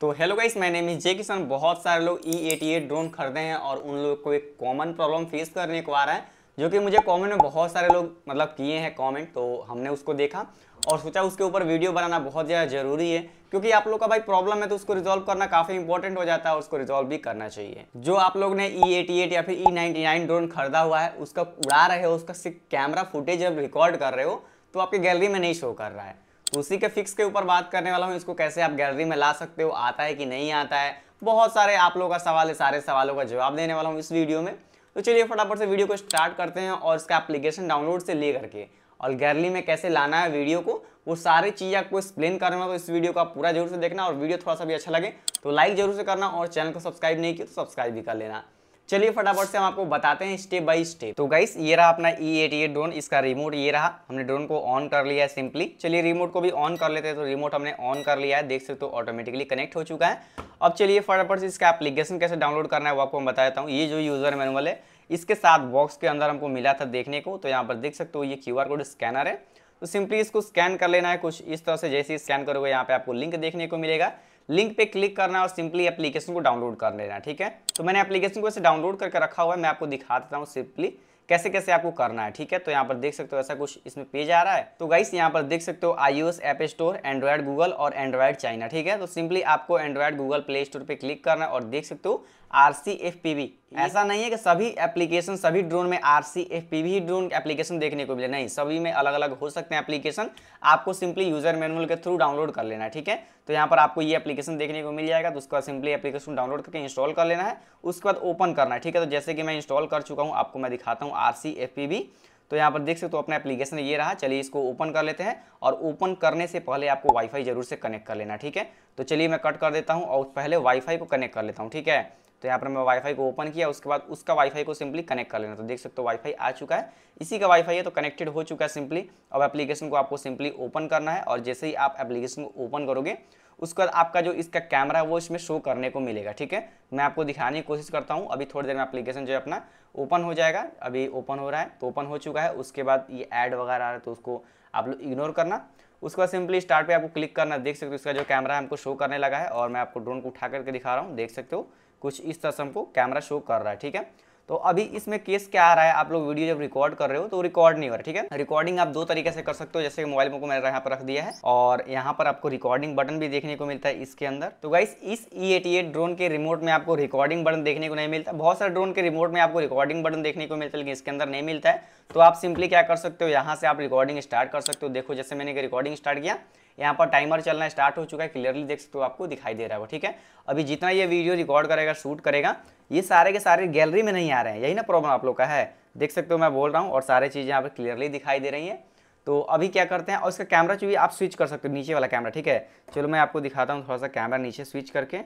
तो hello guys मैं name J Kisan बहुत सारे लोग ई एटी एट ड्रोन खरीदे हैं और उन लोग को एक कॉमन प्रॉब्लम फेस करने को आ रहा है, जो कि मुझे कमेंट में बहुत सारे लोग मतलब किए हैं कमेंट तो हमने उसको देखा और सोचा उसके ऊपर वीडियो बनाना बहुत ज़्यादा ज़रूरी है, क्योंकि आप लोग का भाई प्रॉब्लम है तो उसको रिजॉल्व करना काफ़ी इंपॉर्टेंट हो जाता है और उसको रिजॉल्व भी करना चाहिए। जो आप लोग ने ई एटी एट या फिर ई नाइनटी नाइन ड्रोन खरीदा हुआ है, उसका उड़ा रहे हो, उसका कैमरा फुटेज जब रिकॉर्ड कर रहे हो तो आपकी गैलरी में नहीं शो कर रहा है। उसी के फिक्स के ऊपर बात करने वाला हूँ, इसको कैसे आप गैलरी में ला सकते हो, आता है कि नहीं आता है? बहुत सारे आप लोगों का सवाल है, सारे सवालों का जवाब देने वाला हूँ इस वीडियो में। तो चलिए फटाफट से वीडियो को स्टार्ट करते हैं और इसका एप्लीकेशन डाउनलोड से ले करके और गैलरी में कैसे लाना है वीडियो को, वो सारी चीज़ आपको एक्सप्लेन करना तो इस वीडियो को आप पूरा ज़रूर से देखना और वीडियो थोड़ा सा भी अच्छा लगे तो लाइक ज़रूर से करना और चैनल को सब्सक्राइब नहीं किया तो सब्सक्राइब भी कर लेना। चलिए फटाफट से हम आपको बताते हैं स्टेप बाय स्टेप तो गाइस ये रहा अपना ई एटी एट ड्रोन इसका रिमोट ये रहा। हमने ड्रोन को ऑन कर लिया है सिंपली चलिए रिमोट को भी ऑन कर लेते हैं तो रिमोट हमने ऑन कर लिया है। देख सकते हो ऑटोमेटिकली कनेक्ट हो चुका है। अब चलिए फटाफट से इसका एप्लीकेशन कैसे डाउनलोड करना है, वो आपको बता देता हूँ। ये जो यूज़र मैनुअल है, इसके साथ बॉक्स के अंदर हमको मिला था देखने को। तो यहाँ पर देख सकते हो, ये क्यूआर कोड स्कैनर है। तो सिंपली इसको स्कैन कर लेना है कुछ इस तरह से, जैसे स्कैन करोगे, यहाँ पे आपको लिंक देखने को मिलेगा। लिंक पे क्लिक करना है और सिंपली एप्लीकेशन को डाउनलोड कर लेना है, ठीक है? तो मैंने एप्लीकेशन को ऐसे डाउनलोड करके रखा हुआ है, मैं आपको दिखा देता हूँ सिंपली कैसे कैसे आपको करना है, ठीक है? तो यहाँ पर देख सकते हो ऐसा कुछ इसमें पेज आ रहा है। तो गाइस, यहाँ पर देख सकते हो iOS app store Android Google और एंड्रॉयड चाइना ठीक है? तो सिंपली आपको एंड्रॉयड गूगल प्ले स्टोर पे क्लिक करना है और देख सकते हो R C F P V ऐसा नहीं है कि सभी एप्लीकेशन सभी ड्रोन में R C F P V drone application देखने को मिले। नहीं सभी में अलग अलग हो सकते हैं एप्लीकेशन। आपको सिंपली यूज़र मैनुअल के थ्रू डाउनलोड कर लेना है ठीक है? तो यहाँ पर आपको ये एप्लीकेशन देखने को मिल जाएगा तो उसके बाद सिंपली एप्लीकेशन डाउनलोड करके इंस्टॉल कर लेना है। उसके बाद ओपन करना है ठीक है? तो जैसे कि मैं इंस्टॉल कर चुका हूँ आपको मैं दिखाता हूँ R C F P V तो यहाँ पर देख सकते हो अपना एप्लीकेशन ये रहा। चलिए इसको ओपन कर लेते हैं और ओपन करने से पहले आपको वाईफाई ज़रूर से कनेक्ट कर लेना ठीक है? तो चलिए मैं कट कर देता हूँ और पहले वाईफाई को कनेक्ट कर लेता हूँ ठीक है? तो यहाँ पर मैं वाईफाई को ओपन किया, उसके बाद उसका वाईफाई को सिंपली कनेक्ट कर लेना। तो देख सकते हो वाईफाई आ चुका है। इसी का वाईफाई है तो कनेक्टेड हो चुका है सिंपली अब एप्लीकेशन को आपको सिंपली ओपन करना है और जैसे ही आप एप्लीकेशन को ओपन करोगे, उसके बाद आपका जो इसका कैमरा है वो इसमें शो करने को मिलेगा, ठीक है? मैं आपको दिखाने की कोशिश करता हूँ। अभी थोड़ी देर में एप्लीकेशन जो है अपना ओपन हो जाएगा। अभी ओपन हो रहा है तो ओपन हो चुका है। उसके बाद ये ऐड वगैरह आ रहा है तो उसको आप लोग इग्नोर करना। उसके बाद सिंपली स्टार्ट पे आपको क्लिक करना। देख सकते हो इसका जो कैमरा है, हमको शो करने लगा है और मैं आपको ड्रोन को उठा करके दिखा रहा हूँ। देख सकते हो कुछ इस तरह से हमको कैमरा शो कर रहा है, ठीक है? तो अभी इसमें केस क्या आ रहा है? आप लोग वीडियो जब रिकॉर्ड कर रहे हो तो रिकॉर्ड नहीं हो रहा, ठीक है? रिकॉर्डिंग आप दो तरीके से कर सकते हो, जैसे मोबाइल को मैंने यहाँ पर रख दिया है, और यहाँ पर आपको रिकॉर्डिंग बटन भी देखने को मिलता है इसके अंदर। तो गाइस इस ई एटी ड्रोन के रिमोट में आपको रिकॉर्डिंग बटन देखने को नहीं मिलता। बहुत सारे ड्रोन के रिमोट में आपको रिकॉर्डिंग बटन देखने को मिलता है, लेकिन इसके अंदर नहीं मिलता है। तो आप सिंपली क्या कर सकते हो, यहाँ से आप रिकॉर्डिंग स्टार्ट कर सकते हो। देखो, जैसे मैंने रिकॉर्डिंग स्टार्ट किया यहाँ पर टाइमर चलना स्टार्ट हो चुका है क्लियरली देख सकते हो आपको दिखाई दे रहा है वो, ठीक है? अभी जितना ये वीडियो रिकॉर्ड करेगा शूट करेगा, ये सारे के सारे गैलरी में नहीं आ रहे हैं, यही ना प्रॉब्लम आप लोग का है। देख सकते हो मैं बोल रहा हूँ और सारे चीज़ यहाँ पर क्लियरली दिखाई दे रही हैं। तो अभी क्या करते हैं, और इसका कैमरा चाहिए आप स्विच कर सकते हो, नीचे वाला कैमरा ठीक है? चलो मैं आपको दिखाता हूँ थोड़ा सा कैमरा नीचे स्विच करके।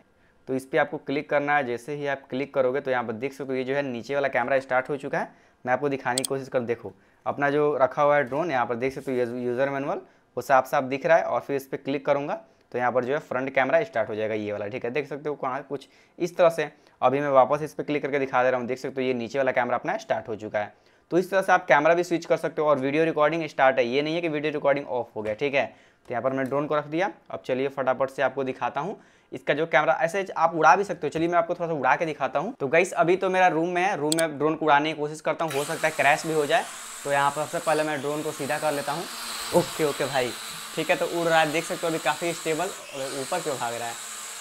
तो इस पर आपको क्लिक करना है, जैसे ही आप क्लिक करोगे तो यहाँ पर देख सकते हो ये जो है नीचे वाला कैमरा स्टार्ट हो चुका है। मैं आपको दिखाने की कोशिश कर, देखो, अपना जो रखा हुआ है ड्रोन यहाँ पर देख सकते हो यूज़र मैनुअल वो साफ़ साफ़ दिख रहा है और फिर इस पर क्लिक करूँगा तो यहाँ पर जो है फ्रंट कैमरा स्टार्ट हो जाएगा ये वाला, ठीक है? देख सकते हो कहाँ कुछ इस तरह से। अभी मैं वापस इस पर क्लिक करके दिखा दे रहा हूँ, देख सकते हो ये नीचे वाला कैमरा अपना स्टार्ट हो चुका है। तो इस तरह से आप कैमरा भी स्विच कर सकते हो और वीडियो रिकॉर्डिंग स्टार्ट है, ये नहीं है कि वीडियो रिकॉर्डिंग ऑफ़ हो गया, ठीक है? तो यहाँ पर मैं ड्रोन को रख दिया। अब चलिए फटाफट से आपको दिखाता हूँ। इसका जो कैमरा, ऐसे आप उड़ा भी सकते हो। चलिए मैं आपको थोड़ा सा उड़ा के दिखाता हूँ। तो गई अभी तो मेरा रूम में है रूम में ड्रोन को उड़ाने की कोशिश करता हूँ, हो सकता है क्रैश भी हो जाए। तो यहाँ पर सबसे पहले मैं ड्रोन को सीधा कर लेता हूँ। ओके ओके भाई। ठीक है तो उड़ रहा है। देख सकते हो अभी काफ़ी स्टेबल और ऊपर क्यों भाग रहा है।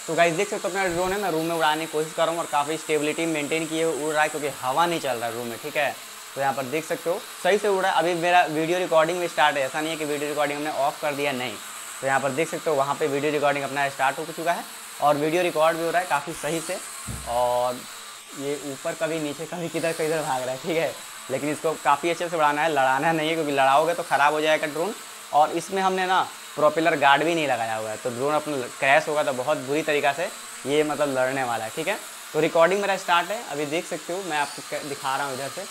तो गाइस देख सकते हो अपना ड्रोन है। मैं रूम में उड़ाने की कोशिश कर रहा हूँ और काफ़ी स्टेबिलिटी मेंटेन किए हुए उड़ रहा है क्योंकि हवा नहीं चल रहा है रूम में, ठीक है? तो यहाँ पर देख सकते हो, सही से उड़ है। अभी मेरा वीडियो रिकॉर्डिंग भी स्टार्ट है। ऐसा नहीं है कि वीडियो रिकॉर्डिंग हमने ऑफ़ कर दिया, नहीं। तो यहाँ पर देख सकते हो, वहाँ पर वीडियो रिकॉर्डिंग अपना स्टार्ट हो चुका है और वीडियो रिकॉर्ड भी हो रहा है काफ़ी सही से और ये ऊपर कभी, नीचे कभी, किधर किधर भाग रहा है, ठीक है? लेकिन इसको काफ़ी अच्छे से बढ़ाना है, लड़ाना नहीं है, क्योंकि लड़ाओगे तो ख़राब हो जाएगा ड्रोन। और इसमें हमने ना प्रोपेलर गार्ड भी नहीं लगाया हुआ है तो ड्रोन अपना क्रैश होगा तो बहुत बुरी तरीका से ये मतलब लड़ने वाला है, ठीक है? तो रिकॉर्डिंग मेरा स्टार्ट है, अभी देख सकते हो, मैं आपको दिखा रहा हूँ इधर से,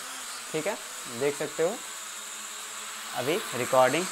ठीक है? देख सकते हो, अभी रिकॉर्डिंग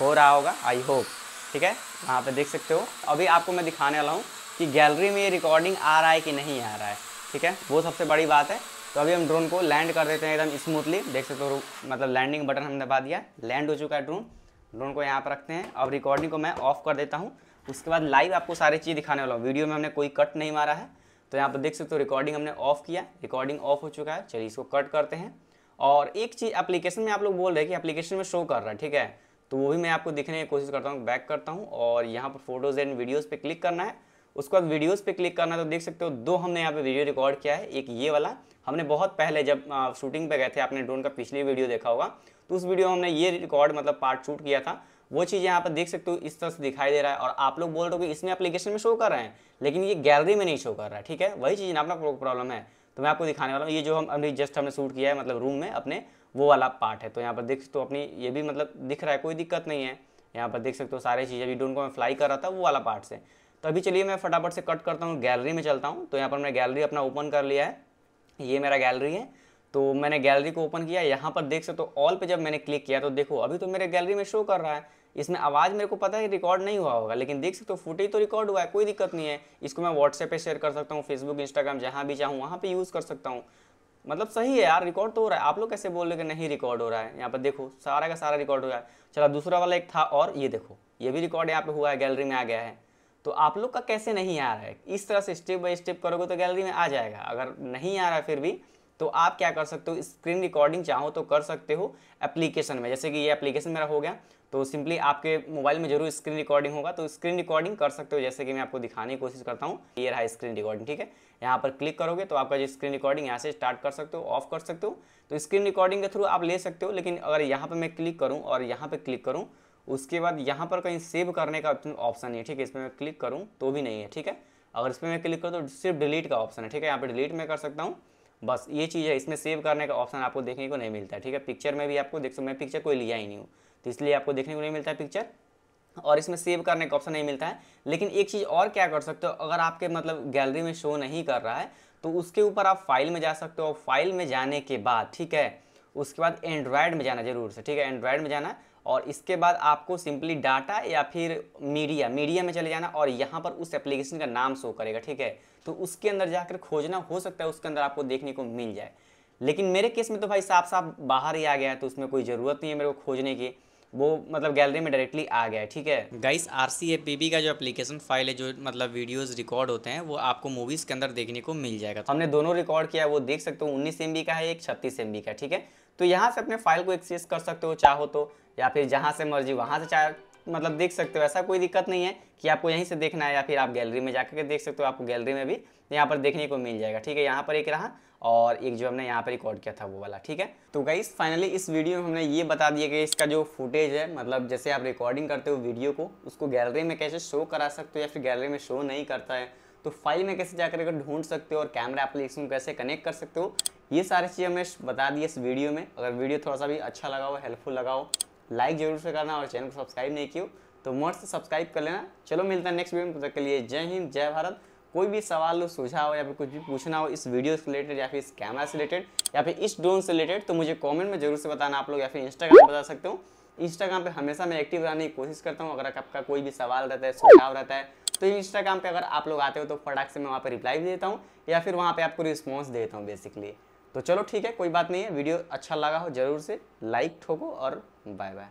हो रहा होगा आई होप ठीक है? वहाँ पे देख सकते हो, अभी आपको मैं दिखाने वाला हूँ कि गैलरी में ये रिकॉर्डिंग आ रहा है कि नहीं आ रहा है, ठीक है? वो सबसे बड़ी बात है तो अभी हम ड्रोन को लैंड कर देते हैं एकदम स्मूथली देख सकते हो मतलब लैंडिंग बटन हमने दबा दिया। लैंड हो चुका है ड्रोन ड्रोन को यहाँ पर रखते हैं। अब रिकॉर्डिंग को मैं ऑफ़ कर देता हूँ। उसके बाद लाइव आपको सारी चीज़ दिखाने वाला हूँ। वीडियो में हमने कोई कट नहीं मारा है। तो यहाँ पर देख सकते हो रिकॉर्डिंग हमने ऑफ़ किया। रिकॉर्डिंग ऑफ़ हो चुका है। चलिए इसको कट करते हैं। और एक चीज़ एप्लीकेशन में आप लोग बोल रहे हैं कि एप्लीकेशन में शो कर रहा है, ठीक है? तो वो भी मैं आपको दिखने की कोशिश करता हूँ। बैक करता हूँ। और यहाँ पर फ़ोटोज़ एंड वीडियोज़ पर क्लिक करना है। उसके बाद वीडियोस पे क्लिक करना तो देख सकते हो, दो हमने यहाँ पे वीडियो रिकॉर्ड किया है, एक ये वाला। हमने बहुत पहले जब शूटिंग पे गए थे, आपने ड्रोन का पिछली वीडियो देखा होगा तो उस वीडियो हमने ये रिकॉर्ड मतलब पार्ट शूट किया था। वो चीज़ यहाँ पर देख सकते हो, इस तरह से दिखाई दे रहा है, और आप लोग बोल रहे हो कि इसमें एप्लीकेशन में शो कर रहे हैं, लेकिन ये गैलरी में नहीं शो कर रहा है, ठीक है? वही चीज़ ना अपना प्रॉब्लम है। तो मैं आपको दिखाने वाला हूँ, ये जो हम अभी जस्ट हमने शूट किया है मतलब रूम में अपने, वो वाला पार्ट है। तो यहाँ पर देख सकते हो, अपनी ये भी मतलब दिख रहा है, कोई दिक्कत नहीं है। यहाँ पर देख सकते हो, सारी चीज़ें, अभी ड्रोन को मैं फ्लाई कर रहा था, वो वाला पार्ट से। तो अभी चलिए मैं फटाफट से कट करता हूँ गैलरी में चलता हूँ। तो यहाँ पर मैंने गैलरी अपना ओपन कर लिया है। ये मेरा गैलरी है। तो मैंने गैलरी को ओपन किया। यहाँ पर देख सकते हो ऑल पे जब मैंने क्लिक किया तो देखो, अभी तो मेरे गैलरी में शो कर रहा है। इसमें आवाज़ मेरे को पता है रिकॉर्ड नहीं हुआ होगा। लेकिन देख सकते हो फुटेज तो रिकॉर्ड हुआ है, कोई दिक्कत नहीं है। इसको मैं व्हाट्सएप पे शेयर कर सकता हूँ फेसबुक इंस्टाग्राम जहाँ भी चाहूँ, वहाँ पे यूज़ कर सकता हूँ। मतलब सही है यार रिकॉर्ड तो हो रहा है। आप लोग कैसे बोल रहे कि नहीं रिकॉर्ड हो रहा है? यहाँ पर देखो, सारा का सारा रिकॉर्ड हो रहा है। चला, दूसरा वाला एक था और ये देखो, ये भी रिकॉर्ड यहाँ पे हुआ है गैलरी में आ गया है। तो आप लोग का कैसे नहीं आ रहा है? इस तरह से स्टेप बाय स्टेप करोगे तो गैलरी में आ जाएगा। अगर नहीं आ रहा फिर भी तो आप क्या कर सकते हो? स्क्रीन रिकॉर्डिंग चाहो तो कर सकते हो एप्लीकेशन में। जैसे कि ये एप्लीकेशन मेरा हो गया तो सिंपली आपके मोबाइल में ज़रूर स्क्रीन रिकॉर्डिंग होगा तो स्क्रीन रिकॉर्डिंग कर सकते हो। जैसे कि मैं आपको दिखाने की कोशिश करता हूँ, ये रहा स्क्रीन रिकॉर्डिंग ठीक है? यहाँ पर क्लिक करोगे तो आपका जो स्क्रीन रिकॉर्डिंग यहाँ से स्टार्ट कर सकते हो ऑफ़ कर सकते हो। तो स्क्रीन रिकॉर्डिंग के थ्रू आप ले सकते हो, लेकिन अगर यहाँ पर मैं क्लिक करूँ और यहाँ पर क्लिक करूँ उसके बाद यहाँ पर कहीं सेव करने का ऑप्शन नहीं है, ठीक है? इसमें मैं क्लिक करूँ तो भी नहीं है, ठीक है? अगर इसमें मैं क्लिक करूँ तो सिर्फ़ डिलीट का ऑप्शन है, ठीक है? यहाँ पर डिलीट में कर सकता हूँ। बस ये चीज़ है, इसमें सेव करने का ऑप्शन आपको देखने को नहीं मिलता है, ठीक है? पिक्चर में भी आपको देख सकते, मैं पिक्चर कोई लिया ही नहीं हूँ तो इसलिए आपको देखने को नहीं मिलता है पिक्चर और इसमें सेव करने का ऑप्शन नहीं मिलता है। लेकिन एक चीज़ और क्या कर सकते हो? अगर आपके मतलब गैलरी में शो नहीं कर रहा है तो उसके ऊपर आप फ़ाइल में जा सकते हो। फ़ाइल में जाने के बाद, ठीक है? उसके बाद एंड्रॉयड में जाना ज़रूर से ठीक है? एंड्रॉयड में जाना और इसके बाद आपको सिंपली डाटा या फिर मीडिया मीडिया में चले जाना और यहाँ पर उस एप्लीकेशन का नाम शो करेगा ठीक है? तो उसके अंदर जाकर खोजना हो सकता है उसके अंदर आपको देखने को मिल जाए। लेकिन मेरे केस में तो भाई साफ़ साफ़ बाहर ही आ गया है तो उसमें कोई ज़रूरत नहीं है मेरे को खोजने की। वो मतलब गैलरी में डायरेक्टली आ गया है ठीक है? गाइस आर सी का जो एप्लीकेशन फ़ाइल है जो मतलब वीडियोस रिकॉर्ड होते हैं वो आपको मूवीज़ के अंदर देखने को मिल जाएगा। हमने दोनों रिकॉर्ड किया वो देख सकते हो उन्नीस एम का है एक छत्तीस एम का ठीक है? तो यहाँ से अपने फ़ाइल को एक्सेस कर सकते हो, चाहो तो या फिर जहाँ से मर्ज़ी, वहाँ से चाहे मतलब देख सकते हो, ऐसा कोई दिक्कत नहीं है कि आपको यहीं से देखना है या फिर आप गैलरी में जाकर के देख सकते हो, आपको गैलरी में भी यहाँ पर देखने को मिल जाएगा। ठीक है, यहाँ पर एक रहा और एक जो हमने यहाँ पर रिकॉर्ड किया था वो वाला, ठीक है? तो गाइस फाइनली इस वीडियो में हमने ये बता दिया कि इसका जो फुटेज है मतलब जैसे आप रिकॉर्डिंग करते हो वीडियो को, उसको गैलरी में कैसे शो करा सकते हो या फिर गैलरी में शो नहीं करता है तो फ़ाइल में कैसे जाकर ढूंढ सकते हो और कैमरा एप्लीकेशन कैसे कनेक्ट कर सकते हो ये सारी चीज़ें हमने बता दी इस वीडियो में। अगर वीडियो थोड़ा सा भी अच्छा लगा हो हेल्पफुल लगा हो लाइक ज़रूर से करना और चैनल को सब्सक्राइब नहीं किया तो मस्त सब्सक्राइब कर लेना। चलो, मिलता है नेक्स्ट वीडियो में। तक के लिए जय हिंद, जय भारत। कोई भी सवाल हो, सुझाव या फिर कुछ भी पूछना हो इस वीडियो से रिलेटेड या फिर इस कैमरा से रिलेटेड या फिर इस ड्रोन से रिलेटेड तो मुझे कमेंट में ज़रूर से बताना आप लोग या फिर इंस्टाग्राम बता सकते हो। इंस्टाग्राम पे हमेशा मैं एक्टिव रहने की कोशिश करता हूँ। अगर आपका कोई भी सवाल रहता है, सुझाव रहता है तो इंस्टाग्राम पे अगर आप लोग आते हो तो फटाक से मैं वहाँ पर रिप्लाई भी देता हूँ या फिर वहाँ पे आपको रिस्पॉन्स देता हूँ बेसिकली तो चलो ठीक है, कोई बात नहीं है। वीडियो अच्छा लगा हो, ज़रूर से लाइक ठोको और बाय बाय।